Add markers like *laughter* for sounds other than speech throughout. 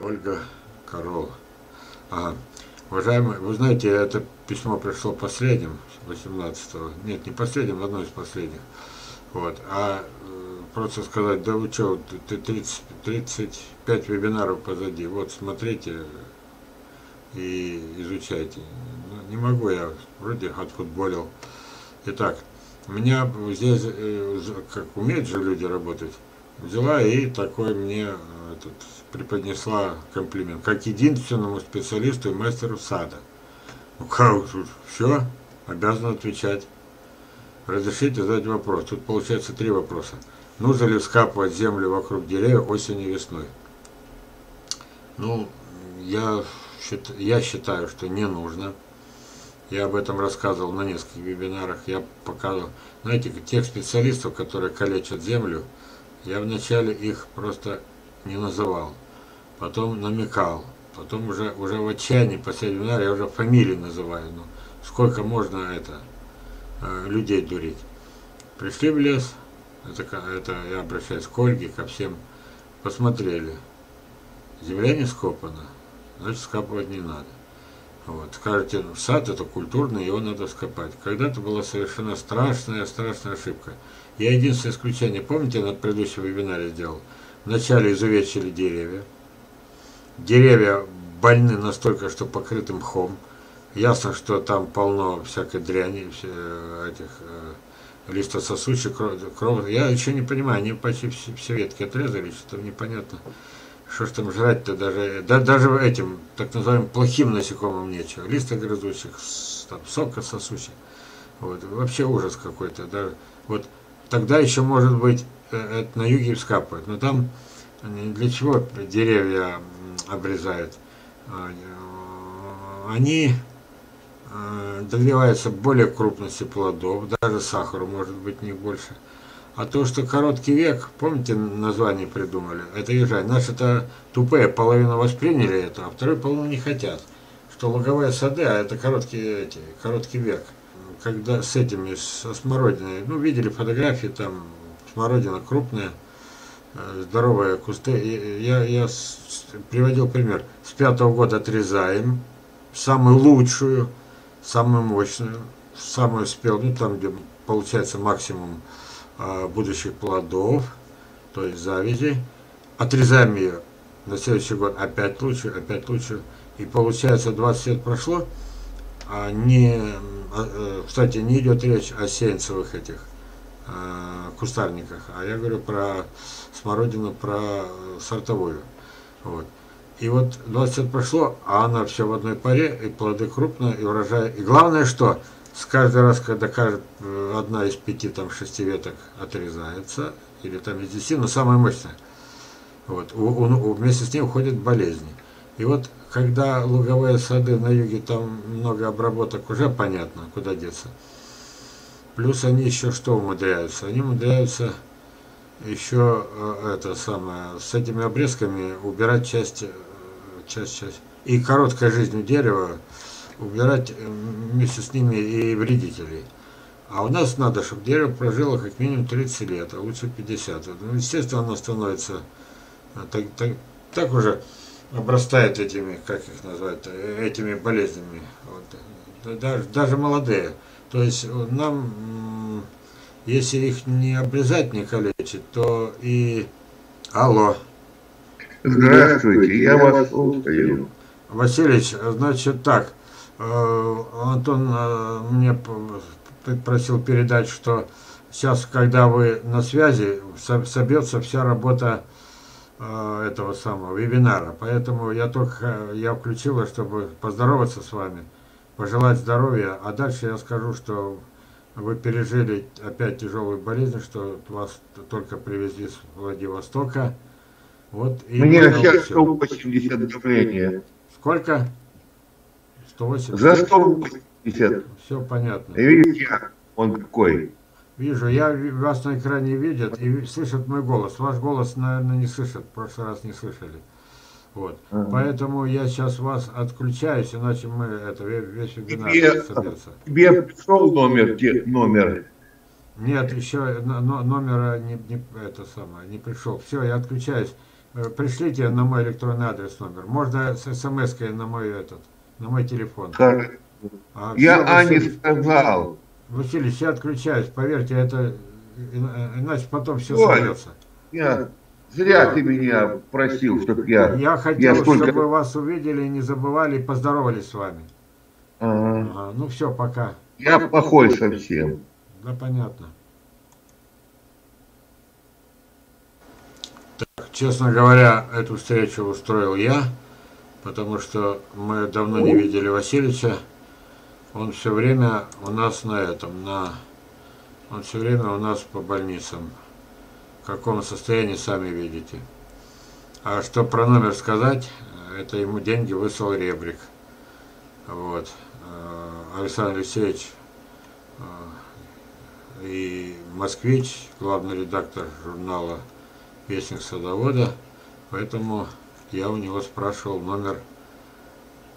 Ольга Корол. Ага. Уважаемый, вы знаете, это письмо пришло последним, 18-го. Нет, не последним, одно из последних. Вот. А э, просто сказать, да вы что, ты 30, 35 вебинаров позади, вот смотрите и изучайте. Ну, не могу я, вроде отфутболил. Итак, у меня здесь, э, как умеют же люди работать, взяла и такой мне э, этот, преподнесла комплимент, как единственному специалисту и мастеру сада. Ну как тут, все, обязан отвечать. Разрешите задать вопрос. Тут получается три вопроса. Нужно ли вскапывать землю вокруг деревьев осенью и весной? Ну, я, я считаю, что не нужно. Я об этом рассказывал на нескольких вебинарах. Я показывал, знаете, тех специалистов, которые калечат землю, я вначале их просто не называл, потом намекал, потом уже, уже в отчаянии после вебинара я уже фамилии называю. Ну, сколько можно это э, людей дурить. Пришли в лес, это, это я обращаюсь к Ольге, ко всем, посмотрели. Земля не скопана, значит скапывать не надо. Вот. Скажете, ну, сад это культурный, его надо скопать. Когда-то была совершена страшная, страшная ошибка. Я единственное исключение, помните, на предыдущем вебинаре сделал? Вначале изувечили деревья. Деревья больны настолько, что покрыты мхом. Ясно, что там полно всякой дряни, э, этих э, листососущих, кров, кров. Я еще не понимаю, они почти все, все ветки отрезали, что-то непонятно. Что ж там жрать-то даже, да, даже этим, так называемым, плохим насекомым нечего. Листогрызущих, там, сокососущих. Вот, вообще ужас какой-то. Да. Вот тогда еще может быть э, это на юге вскапывают. Но там для чего деревья обрезают? А, э, они э, добиваются более крупности плодов, даже сахару может быть не больше. А то, что короткий век, помните, название придумали, это езжай. Наши-то тупые половину восприняли это, а вторую половину не хотят. Что луговые сады, а это короткий, эти, короткий век. Когда с этими, со смородиной, ну, видели фотографии, там смородина крупная, э, здоровые кусты. Я, я приводил пример. С пятого года отрезаем самую лучшую, самую мощную, самую спелую, ну, там, где получается максимум а, будущих плодов, то есть завязи, отрезаем ее на следующий год опять лучше, опять лучше, и получается 20 лет прошло, не, а, э, кстати, не идет речь о сеянцевых этих а, кустарниках, а я говорю про смородину, про сортовую. Вот. И вот 20 лет прошло, а она все в одной паре, и плоды крупные, и урожай. И главное, что с каждый раз, когда э, одна из пяти, там, шести веток отрезается, или там из десяти, но самая мощная, вот, у, у, вместе с ней уходят болезни. И вот, когда луговые сады на юге, там много обработок, уже понятно, куда деться. Плюс они еще что умудряются? Они умудряются еще э, это самое, с этими обрезками убирать часть, э, часть, часть. И короткая жизнь дерева, убирать э, вместе с ними и вредителей. А у нас надо, чтобы дерево прожило как минимум 30 лет, а лучше 50. Ну, естественно, оно становится так, так, так уже обрастает этими, как их назвать, э, этими болезнями. Вот. Даже, даже молодые. То есть нам, если их не обрезать, не калечить, то и... Алло. Здравствуйте, я вас слушаю. Васильевич, значит так, Э, Антон э, мне просил передать, что сейчас, когда вы на связи, собьется вся работа э, этого самого вебинара. Поэтому я только я включила, чтобы поздороваться с вами, пожелать здоровья, а дальше я скажу, что вы пережили опять тяжелую болезнь, что вас только привезли с Владивостока. Вот, и Мне сейчас 180 давления. Сколько? 180. За 180. Все понятно. И видите, он какой. Вижу, я вас на экране видят и слышат мой голос. Ваш голос, наверное, не слышат, в прошлый раз не слышали. Вот. Ага. Поэтому я сейчас вас отключаюсь, иначе мы это весь вебинар тебе, соберется. Тебе пришел номер, номер? Нет, еще номера не, не, это самое, не пришел. Все, я отключаюсь. э, пришлите на мой электронный адрес номер. Можно с смс на мой этот, на мой телефон. А Я Ане Василий, Василий, я отключаюсь, поверьте, это и- иначе потом все сорвется. Я, зря ты меня просил, чтоб я... Я хотел, сколько- чтобы вас увидели, не забывали и поздоровались с вами. Ага. Ага, ну все, пока. Я плохой совсем. Да, понятно. Так, честно говоря, эту встречу устроил я, потому что мы давно не видели Васильевича. Он все время у нас на этом, на... Он все время у нас по больницам. В каком состоянии, сами видите. А что про номер сказать, это ему деньги выслал Ребрик. Вот. Э, Александр Алексеевич э, и Москвич, главный редактор журнала Вестник садовода, поэтому я у него спрашивал номер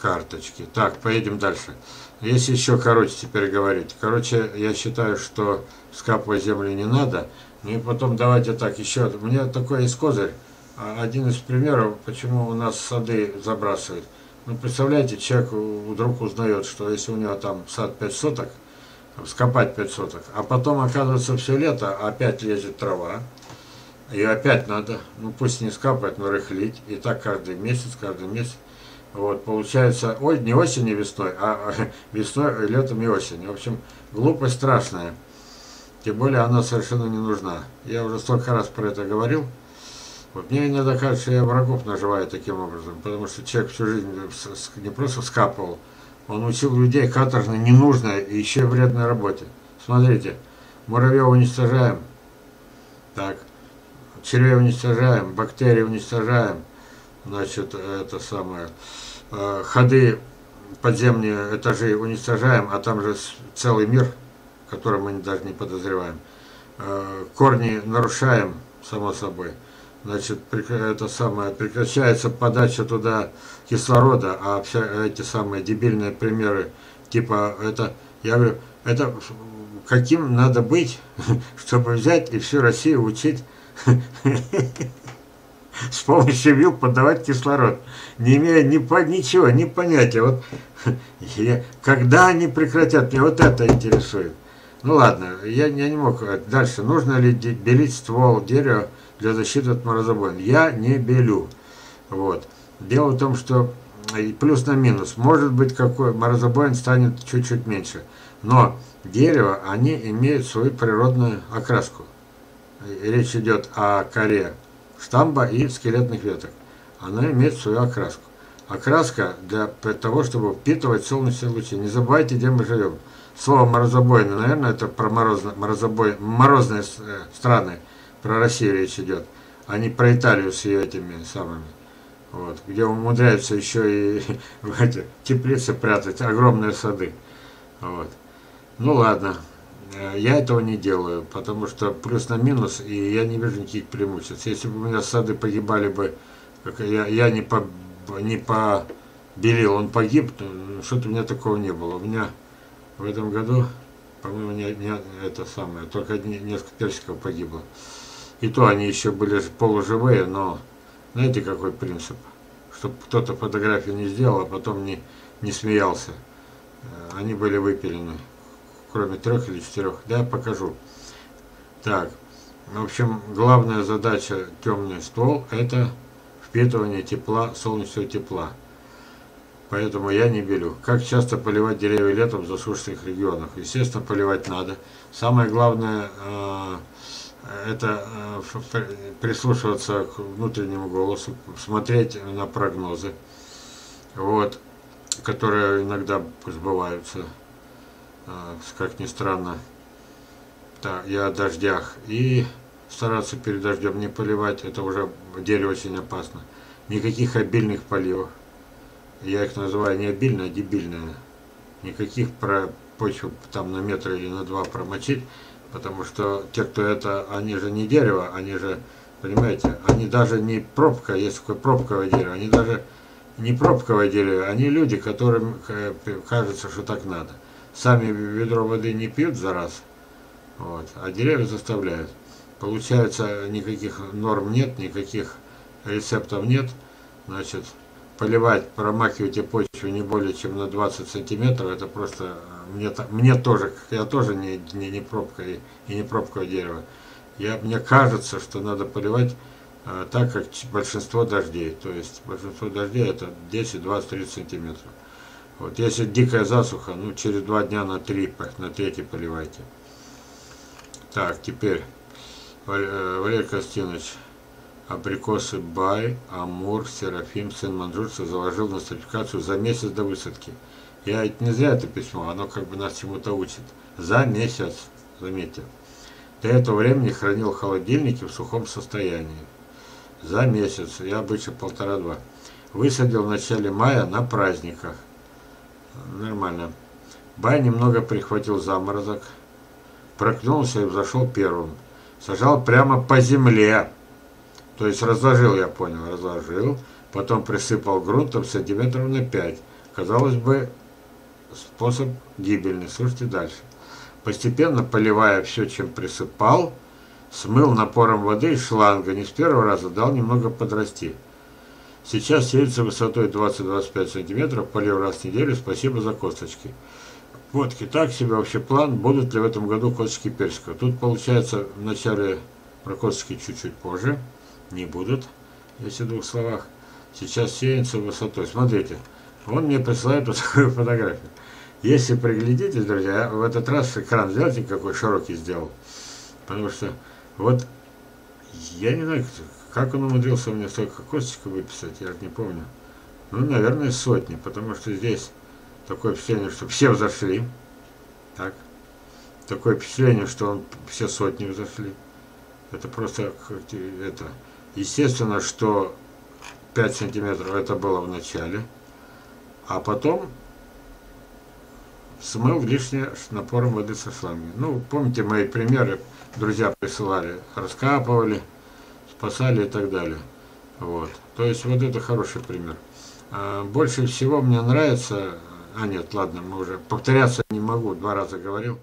карточки. Так, поедем дальше. Если еще короче теперь говорить. Короче, я считаю, что скапывать землю не надо. Ну и потом давайте так, еще. У меня такой есть козырь. А, Один из примеров, почему у нас сады забрасывают. Ну, представляете, человек вдруг узнает, что если у него там сад 5 соток, скопать 5 соток, а потом, оказывается, все лето опять лезет трава, и опять надо, ну пусть не скапать, но рыхлить, и так каждый месяц, каждый месяц. Вот, получается, ой, не осенью, весной, а *laughs* весной, летом и осенью. В общем, глупость страшная. Тем более она совершенно не нужна. Я уже столько раз про это говорил. Вот мне иногда кажется, что я врагов наживаю таким образом, потому что человек всю жизнь не просто скапывал, он учил людей каторжной, ненужной и еще вредной работе. Смотрите, муравьев уничтожаем, так, червей уничтожаем, бактерии уничтожаем, значит, это самое, э, ходы подземные этажи уничтожаем, а там же целый мир, который мы даже не подозреваем. Э, Корни нарушаем, само собой. Значит, это самое, прекращается подача туда кислорода, а вся эти самые дебильные примеры, типа это, я говорю, это каким надо быть, *laughs* чтобы взять и всю Россию учить *laughs* с помощью вил подавать кислород, не имея ни по, ничего, ни понятия. Вот, я- когда они прекратят, меня вот это интересует. Ну ладно, я, я не мог. э, Дальше, нужно ли белить ствол дерева для защиты от морозобоя? Я не белю. Вот. Дело в том, что э, плюс на минус. Может быть, какой морозобоин станет чуть-чуть меньше. Но дерево, они имеют свою природную окраску. И Речь идет о коре штамба и скелетных веток. Она имеет свою окраску. Окраска для того, чтобы впитывать солнечные лучи. Не забывайте, где мы живем. Слово морозобойный, наверное, это про морозно, морозобой, морозные э, страны. Про Россию речь идет, а не про Италию с ее этими самыми. Вот, где умудряются еще и *laughs* в эти теплицы прятать, огромные сады. Вот. Ну ладно, я этого не делаю, потому что плюс на минус, и я не вижу никаких преимуществ. Если бы у меня сады погибали бы, как я, я не, по, не побелил, он погиб, то что-то у меня такого не было. У меня в этом году, по-моему, не, не это самое, только не- несколько персиков погибло. И то они еще были полуживые, но знаете, какой принцип? Чтобы кто-то фотографию не сделал, а потом не, не смеялся. Э, Они были выпилены, кроме трех или четырех. Да, я покажу. Так, в общем, главная задача темный ствол – это впитывание тепла, солнечного тепла. Поэтому я не белю. Как часто поливать деревья летом в засушенных регионах? Естественно, поливать надо. Самое главное э, это э, прислушиваться к внутреннему голосу, смотреть на прогнозы, вот, которые иногда сбываются, как ни странно. Да, я о дождях. И стараться перед дождем не поливать, это уже деле очень опасно. Никаких обильных поливов. Я их называю не обильные, а дебильные. Никаких про почву там на метр или на два промочить, потому что те, кто это, они же не дерево, они же, понимаете, они даже не пробка, есть такое пробковое дерево, они даже не пробковое дерево, они люди, которым э, кажется, что так надо. Сами ведро воды не пьют за раз, вот, а деревья заставляют. Получается, никаких норм нет, никаких рецептов нет. Значит, поливать, промакивайте почву не более чем на 20 сантиметров, это просто э, мне, мне тоже, я тоже не, не, не пробка и, и не пробковое дерево. Я, мне кажется, что надо поливать а, так, как большинство дождей. То есть большинство дождей это 10, 20, 30 сантиметров. Вот если дикая засуха, ну через два дня на три, на третий поливайте. Так, теперь э, Валерий Костинович. Абрикосы Бай, Амур, Серафим, сын Манжурца заложил на сертификацию за месяц до высадки. Я ведь не зря это письмо, оно как бы нас чему-то учит. За месяц, заметьте. До этого времени хранил в холодильнике в сухом состоянии. За месяц, я обычно полтора-два. Высадил в начале мая на праздниках. Нормально. Бай немного прихватил заморозок. Прокнулся и взошел первым. Сажал прямо по земле. То есть разложил, я понял, разложил. Потом присыпал грунтом сантиметров на 5. Казалось бы, способ гибельный. Слушайте дальше. Постепенно поливая все, чем присыпал, смыл напором воды из шланга, не с первого раза, дал немного подрасти. Сейчас сеется высотой 20-25 сантиметров, полив раз в неделю, спасибо за косточки. Вот, так себе вообще план, будут ли в этом году косточки персика. Тут получается в начале про косточки чуть-чуть позже, не будут, если в двух словах. Сейчас сеется высотой. Смотрите, он мне присылает вот *laughs* такую фотографию. Если приглядитесь, друзья, в этот раз экран сделайте, какой широкий сделал. Потому что вот я не знаю, как он умудрился мне столько косточек выписать, я не помню. Ну, наверное, сотни, потому что здесь такое впечатление, что все взошли. Так. Такое впечатление, что он все сотни взошли. Это просто это. Естественно, что 5 сантиметров это было в начале. А потом смыл лишнее напором воды со шланги. Ну, помните мои примеры, друзья присылали, раскапывали, спасали и так далее. Вот. То есть вот это хороший пример. А больше всего мне нравится, а нет, ладно, мы уже повторяться не могу, два раза говорил.